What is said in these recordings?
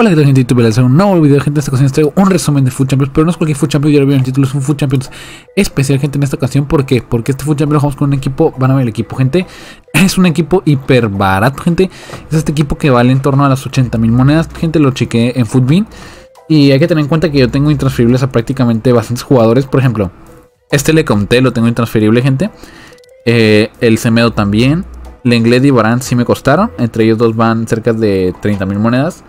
Hola, ¿qué tal gente YouTube? Les un nuevo video, gente. En esta ocasión les traigo un resumen de Food Champions, pero no es cualquier Food Champions, ya lo vieron en el título, es un Food Champions especial, gente, en esta ocasión. ¿Por qué? Porque este Food Champions lo jugamos con un equipo, van a ver el equipo, gente. Es un equipo hiper barato, gente. Es este equipo que vale en torno a las 80 mil monedas, gente, lo chequé en Foodbean. Y hay que tener en cuenta que yo tengo intransferibles a prácticamente bastantes jugadores. Por ejemplo, este le conté, lo tengo intransferible, gente. Eh, el Semedo también. Lenglet y Barán sí me costaron. Entre ellos dos van cerca de 30 mil monedas.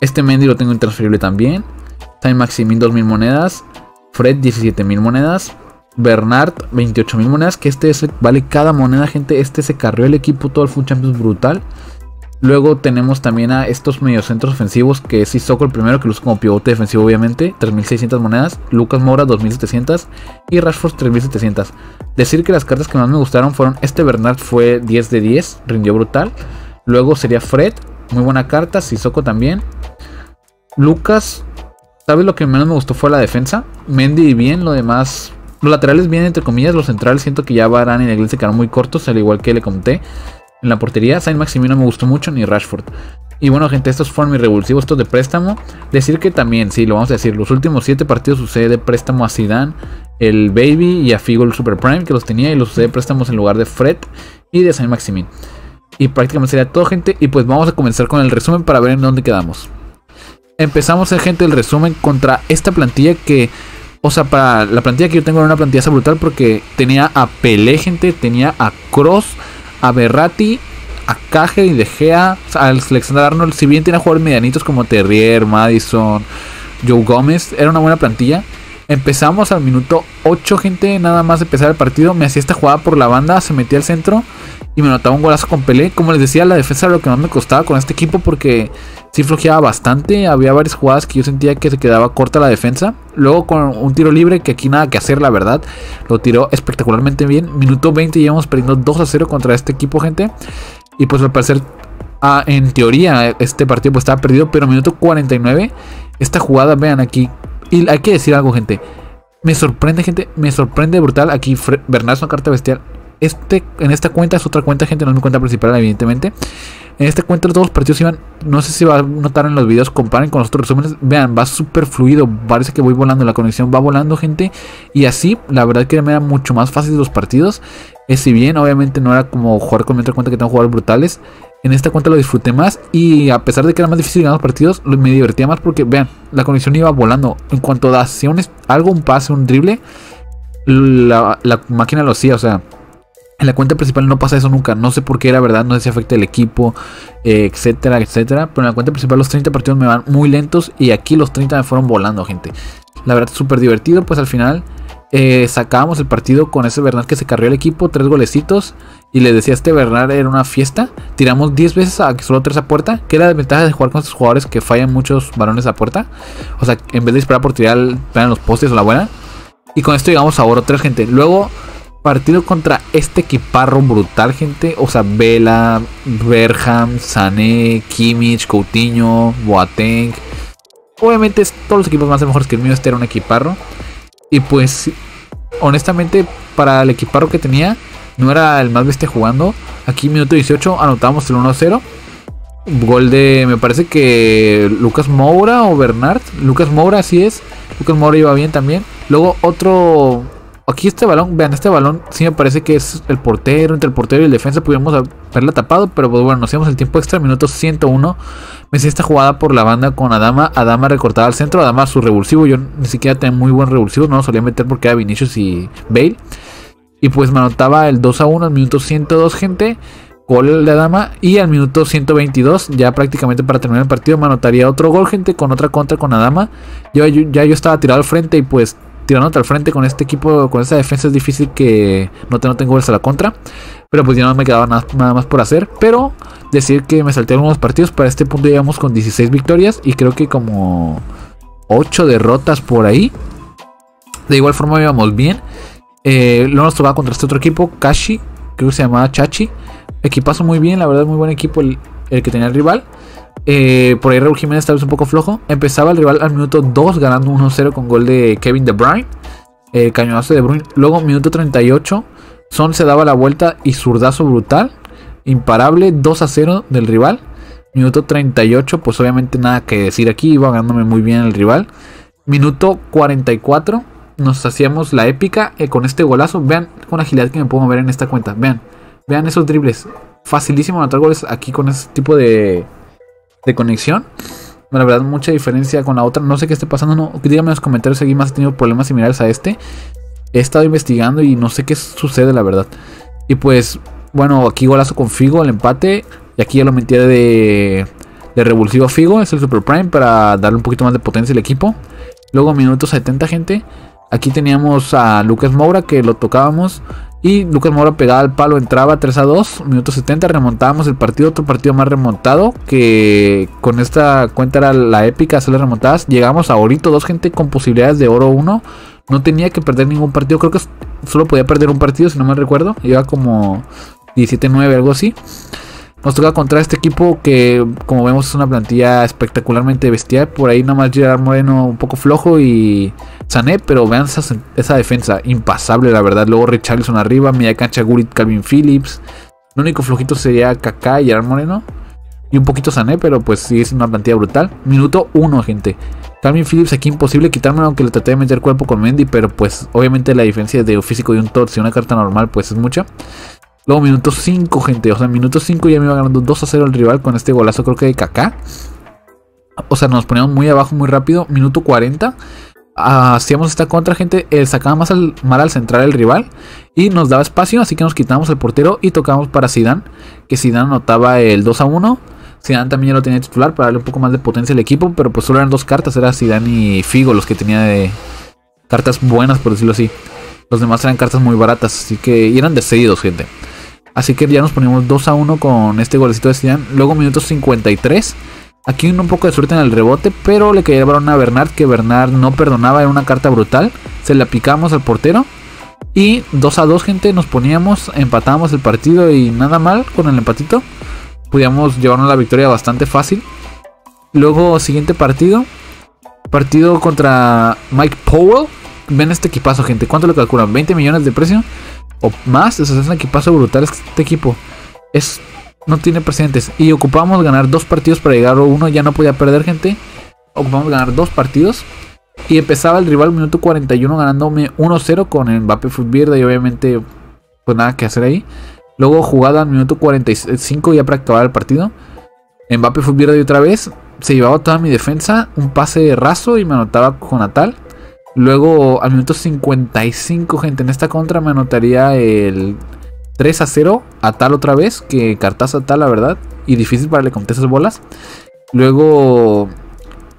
Este Mendy lo tengo intransferible también. Time Maximin 2000 monedas. Fred 17000 monedas. Bernard 28000 monedas. Que este vale cada moneda, gente. Este se carrió el equipo todo el Food Champions brutal. Luego tenemos también a estos mediocentros ofensivos, que es Isoko el primero, que uso como pivote defensivo obviamente, 3600 monedas, Lucas Mora 2700 y Rashford 3700. Decir que las cartas que más me gustaron fueron este Bernard fue 10 de 10, rindió brutal. Luego sería Fred, muy buena carta, Sissoko también. Lucas, ¿sabes lo que menos me gustó fue la defensa? Mendy bien, lo demás, los laterales bien entre comillas, los centrales siento que ya Varane y la iglesia quedaron muy cortos, al igual que le comenté. En la portería, Saint Maximino me gustó mucho, ni Rashford. Y bueno, gente, estos fueron mis revulsivos, estos de préstamo. Decir que también, sí, lo vamos a decir, los últimos 7 partidos usé de préstamo a Zidane, el Baby y a Figo el Super Prime, que los tenía, y los usé de préstamos en lugar de Fred y de Saint Maximin. Y prácticamente sería todo, gente. Y pues vamos a comenzar con el resumen para ver en dónde quedamos. Empezamos, gente, el resumen contra esta plantilla que... O sea, para la plantilla que yo tengo era una plantilla brutal porque tenía a Pelé, gente, tenía a Cross a Berrati, a Caje y De Gea, a Alexander Arnold. Si bien tiene jugadores medianitos como Terrier, Madison, Joe Gómez, era una buena plantilla. Empezamos al minuto 8, gente, nada más de empezar el partido. Me hacía esta jugada por la banda, se metía al centro y me notaba un golazo con Pelé. Como les decía, la defensa era lo que más me costaba con este equipo porque sí flojeaba bastante. Había varias jugadas que yo sentía que se quedaba corta la defensa. Luego con un tiro libre, que aquí nada que hacer, la verdad. Lo tiró espectacularmente bien. Minuto 20 íbamos perdiendo 2 a 0 contra este equipo, gente. Y pues al parecer, ah, en teoría, este partido pues estaba perdido. Pero minuto 49, esta jugada, vean aquí, y hay que decir algo, gente. Me sorprende, gente. Me sorprende brutal. Aquí Bernardo carta bestial. Este, en esta cuenta es otra cuenta, gente. No es mi cuenta principal, evidentemente. En esta cuenta todos los partidos iban. No sé si va a notar en los videos. Comparen con los otros resúmenes. Vean, va súper fluido. Parece que voy volando. La conexión va volando, gente. Y así, la verdad que me era mucho más fácil los partidos. Es si bien, obviamente, no era como jugar con mi otra cuenta que tengo jugadores brutales. En esta cuenta lo disfruté más y a pesar de que era más difícil ganar los partidos, me divertía más porque, vean, la conexión iba volando. En cuanto a acciones, algo, un pase, un drible, la, máquina lo hacía, o sea, en la cuenta principal no pasa eso nunca. No sé por qué era verdad, no sé si afecta el equipo, eh, etcétera, etcétera. Pero en la cuenta principal los 30 partidos me van muy lentos y aquí los 30 me fueron volando, gente. La verdad, súper divertido, pues al final eh, sacábamos el partido con ese Bernard que se carrió el equipo, tres golecitos. Y le decía, este Bernard era una fiesta. Tiramos 10 veces a solo tres a puerta. Que era la ventaja de jugar con estos jugadores que fallan muchos balones a puerta. O sea, en vez de esperar por tirar los postes o la buena. Y con esto llegamos a oro 3, gente. Luego, partido contra este equiparro brutal, gente. O sea, Vela, Berham, Sané, Kimmich, Coutinho, Boateng. Obviamente, todos los equipos más mejores que el mío. Este era un equiparro. Y pues, honestamente, para el equiparro que tenía, no era el más bestia jugando. Aquí, minuto 18, anotamos el 1-0. Gol de, me parece que Lucas Moura o Bernard. Lucas Moura, así es. Lucas Moura iba bien también. Luego otro. Aquí este balón, vean, este balón sí me parece que es el portero. Entre el portero y el defensa pudimos haberla tapado. Pero pues, bueno, nos íbamos el tiempo extra, minuto 101. Me hice esta jugada por la banda con Adama. Adama recortaba al centro. Adama su revulsivo. Yo ni siquiera tenía muy buen revulsivo. No lo solía meter porque era Vinicius y Bale. Y pues me anotaba el 2 a 1 al minuto 102, gente. Gol de Adama. Y al minuto 122, ya prácticamente para terminar el partido, me anotaría otro gol, gente, con otra contra con Adama. Yo, ya yo estaba tirado al frente y pues tirando al frente con este equipo, con esta defensa es difícil que no te noten goles a la contra. Pero pues ya no me quedaba nada, nada, más por hacer. Pero decir que me salté algunos partidos. Para este punto llegamos con 16 victorias y creo que como 8 derrotas por ahí. De igual forma íbamos bien. Eh, luego nos tocaba contra este otro equipo, Kashi, creo que se llamaba Chachi. Equipazo muy bien, la verdad, muy buen equipo el, que tenía el rival. Eh, por ahí Raúl Jiménez tal vez un poco flojo. Empezaba el rival al minuto 2 ganando 1-0 con gol de Kevin De Bruyne. Eh, cañonazo de Bruyne. Luego minuto 38. Son se daba la vuelta y zurdazo brutal. Imparable 2 0 del rival. Minuto 38, pues obviamente nada que decir aquí, iba ganándome muy bien el rival. Minuto 44, nos hacíamos la épica eh, con este golazo. Vean con agilidad que me puedo mover en esta cuenta. Vean, vean esos dribles. Facilísimo anotar goles aquí con este tipo de, de conexión. La verdad, mucha diferencia con la otra. No sé qué esté pasando. No, díganme en los comentarios si alguien más ha tenido problemas similares a este. He estado investigando y no sé qué sucede, la verdad. Y pues, bueno, aquí golazo con Figo, el empate. Y aquí ya lo metí de, de revulsivo Figo. Es el Super Prime para darle un poquito más de potencia al equipo. Luego, minuto 70, gente. Aquí teníamos a Lucas Moura que lo tocábamos. Y Lucas Moura pegaba al palo, entraba 3 a 2, minuto 70, remontábamos el partido, otro partido más remontado, que con esta cuenta era la épica, hacer las remontadas. Llegamos a Orito, dos gente con posibilidades de oro 1. No tenía que perder ningún partido, creo que solo podía perder un partido, si no me recuerdo. Iba como 17-9, algo así. Nos toca contra este equipo que, como vemos, es una plantilla espectacularmente bestial. Por ahí nada más Gerard Moreno un poco flojo y Sané, pero vean esa, defensa impasable, la verdad. Luego Richarlison arriba, media cancha Gurit, Calvin Phillips. Lo único flojito sería Kaká y Gerard Moreno. Y un poquito Sané, pero pues sí es una plantilla brutal. Minuto 1, gente. Calvin Phillips aquí imposible quitármelo aunque le traté de meter cuerpo con Mendy, pero pues obviamente la diferencia de físico de un Tots y una carta normal pues es mucha. Luego minuto 5, gente. O sea, minuto 5 ya me iba ganando 2 a 0 el rival con este golazo, creo que de Kaká. O sea, nos poníamos muy abajo muy rápido. Minuto 40. hacíamos esta contra, gente. Eh, sacaba más al, mal al central el rival. Y nos daba espacio. Así que nos quitamos el portero. Y tocamos para Zidane. Que Zidane anotaba el 2 a 1. Zidane también ya lo tenía titular para darle un poco más de potencia al equipo. Pero pues solo eran dos cartas. Era Zidane y Figo los que tenía de cartas buenas, por decirlo así. Los demás eran cartas muy baratas. Así que eran decididos, gente. Así que ya nos ponemos 2 a 1 con este golecito de Zidane. Luego minuto 53. Aquí un poco de suerte en el rebote, pero le caía el balón a Bernard, que Bernard no perdonaba, era una carta brutal. Se la picamos al portero. Y 2 a 2, gente, nos poníamos, empatábamos el partido y nada mal con el empatito. Podíamos llevarnos la victoria bastante fácil. Luego, siguiente partido. Partido contra Mike Powell. Ven este equipazo, gente. ¿Cuánto le calculan? ¿20 millones de precio? o más. es un equipazo brutal este equipo. Es, no tiene precedentes. Y ocupamos ganar dos partidos para llegar a uno. Ya no podía perder gente. Ocupamos ganar dos partidos. Y empezaba el rival minuto 41 ganándome 1-0 con el Mbappé Verde. Y obviamente, pues nada que hacer ahí. Luego jugada al minuto 45 ya para acabar el partido. Mbappé Verde otra vez. Se llevaba toda mi defensa. Un pase raso y me anotaba con Natal. Luego, al minuto 55, gente, en esta contra me anotaría el 3 a 0 a tal otra vez, que cartaza tal, la verdad, y difícil para le conté esas bolas. Luego,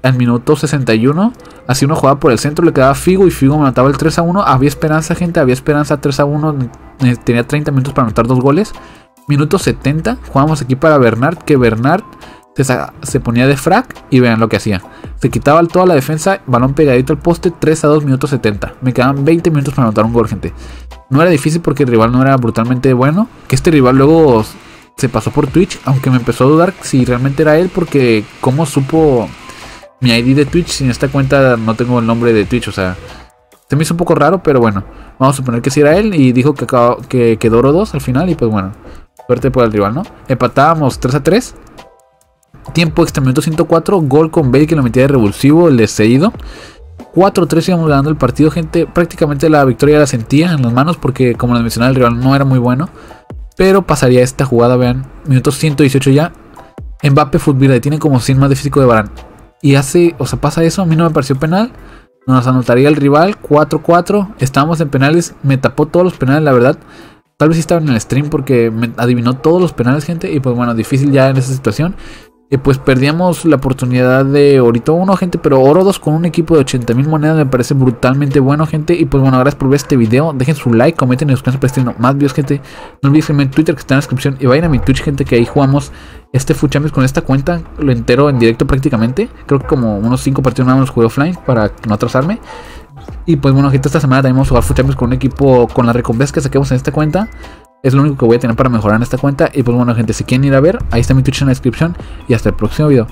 al minuto 61, hacía una jugada por el centro, le quedaba Figo y Figo me anotaba el 3 a 1. Había esperanza, gente, había esperanza 3 a 1. Tenía 30 minutos para anotar dos goles. Minuto 70, jugamos aquí para Bernard, que Bernard se, ponía de frac y vean lo que hacía. Se quitaba toda la defensa, balón pegadito al poste, 3 a 2 minutos 70. Me quedaban 20 minutos para anotar un gol, gente. No era difícil porque el rival no era brutalmente bueno. Que este rival luego se pasó por Twitch, aunque me empezó a dudar si realmente era él porque como supo mi ID de Twitch sin esta cuenta no tengo el nombre de Twitch, o sea, se me hizo un poco raro, pero bueno, vamos a suponer que sí era él y dijo que, que quedó oro 2 al final y pues bueno, suerte por el rival, ¿no? Empatábamos 3 a 3 Tiempo extra, minuto 104. Gol con Bale que lo metía de revulsivo, el de seguido. 4-3 íbamos ganando el partido, gente. Prácticamente la victoria la sentía en las manos porque, como les mencionaba, el rival no era muy bueno. Pero pasaría esta jugada, vean. Minuto 118 ya. Mbappe Football tiene como 100 más de físico de Barán. Y hace, o sea, pasa eso. A mí no me pareció penal. Nos anotaría el rival 4-4. Estábamos en penales. Me tapó todos los penales, la verdad. Tal vez sí estaba en el stream porque me adivinó todos los penales, gente. Y pues bueno, difícil ya en esa situación. Y pues perdíamos la oportunidad de ahorita uno, gente, pero oro 2 con un equipo de 80 mil monedas me parece brutalmente bueno, gente. Y pues bueno, gracias por ver este video. Dejen su like, comenten y suscríbanse para este más videos, gente. No olviden seguirme en Twitter que está en la descripción. Y vayan a mi Twitch, gente, que ahí jugamos este Food Champions con esta cuenta. Lo entero en directo prácticamente. Creo que como unos 5 partidos nada más los jugué offline para no atrasarme. Y pues bueno, gente, esta semana también vamos a jugar Food con un equipo con la recompensa que saquemos en esta cuenta. Es lo único que voy a tener para mejorar en esta cuenta. Y pues bueno, gente, si quieren ir a ver, ahí está mi Twitch en la descripción. Y hasta el próximo video.